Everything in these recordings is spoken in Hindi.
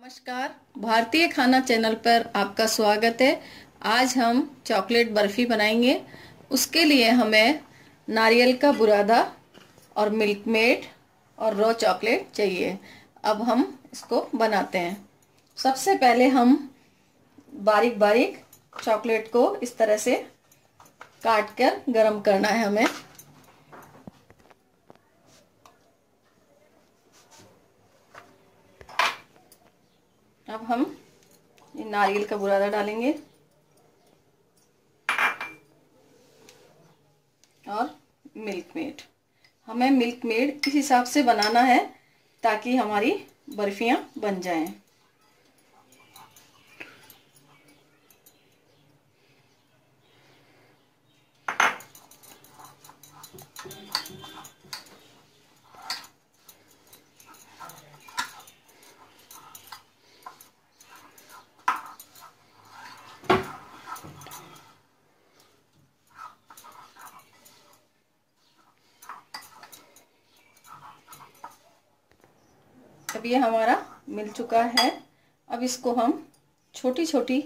नमस्कार। भारतीय खाना चैनल पर आपका स्वागत है। आज हम चॉकलेट बर्फ़ी बनाएँगे। उसके लिए हमें नारियल का बुरादा और मिल्क मेड और रो चॉकलेट चाहिए। अब हम इसको बनाते हैं। सबसे पहले हम बारीक बारीक चॉकलेट को इस तरह से काट कर गर्म करना है हमें। अब हम ये नारियल का बुरादा डालेंगे। और मिल्क मेड हमें मिल्क मेड इस हिसाब से बनाना है ताकि हमारी बर्फियाँ बन जाएँ। अब ये हमारा मिल चुका है। अब इसको हम छोटी छोटी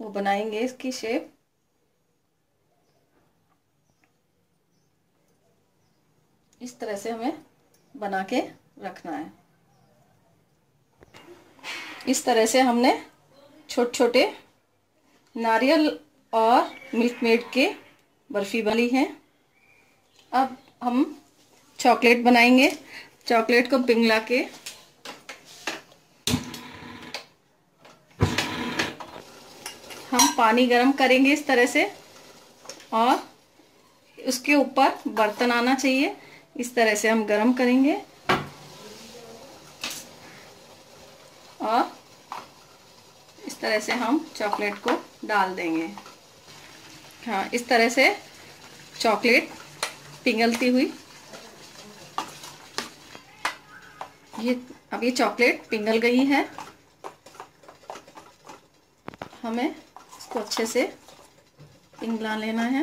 वो बनाएँगे इसकी शेप इस तरह से हमें बना के रखना है। इस तरह से हमने छोटे छोटे नारियल और मिल्क मेड के बर्फ़ी बनी है। अब हम चॉकलेट बनाएँगे। चॉकलेट को पिघला के हम पानी गरम करेंगे इस तरह से और उसके ऊपर बर्तन आना चाहिए। इस तरह से हम गरम करेंगे और इस तरह से हम चॉकलेट को डाल देंगे। हाँ इस तरह से चॉकलेट पिघलती हुई। ये, अब ये चॉकलेट पिघल गई है। हमें इसको अच्छे से पिघला लेना है।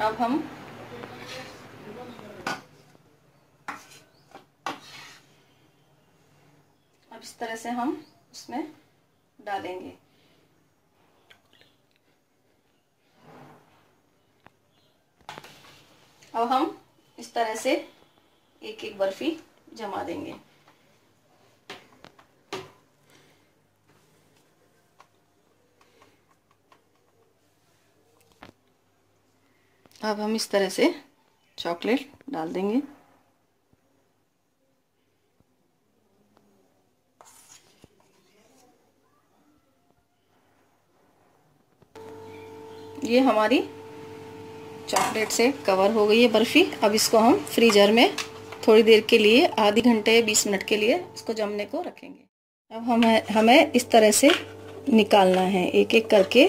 अब हम अब इस तरह से हम उसमें डालेंगे। अब हम इस तरह से एक एक बर्फ़ी जमा देंगे। अब हम इस तरह से चॉकलेट डाल देंगे। ये हमारी चॉकलेट से कवर हो गई है बर्फ़ी। अब इसको हम फ्रीज़र में थोड़ी देर के लिए, आधे घंटे, बीस मिनट के लिए इसको जमने को रखेंगे। अब हमें हमें इस तरह से निकालना है एक एक करके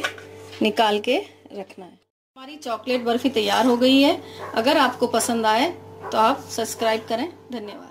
निकाल के रखना है। हमारी चॉकलेट बर्फ़ी तैयार हो गई है। अगर आपको पसंद आए तो आप सब्सक्राइब करें। धन्यवाद।